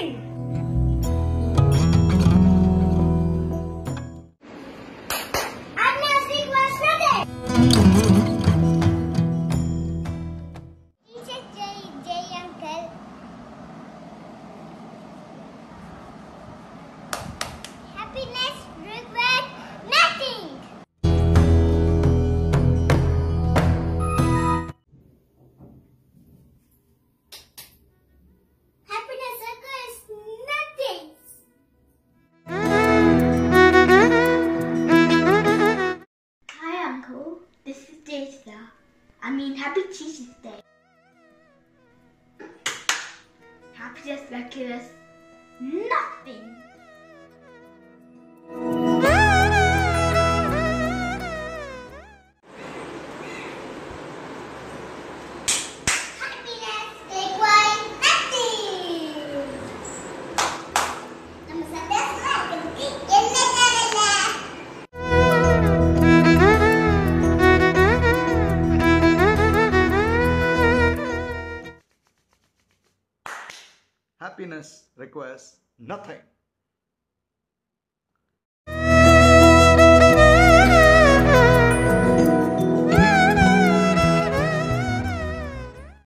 Yay! I'm now seen last minute! I mean, happy Teacher's Day. Happiness like it is nothing. happiness requires nothing.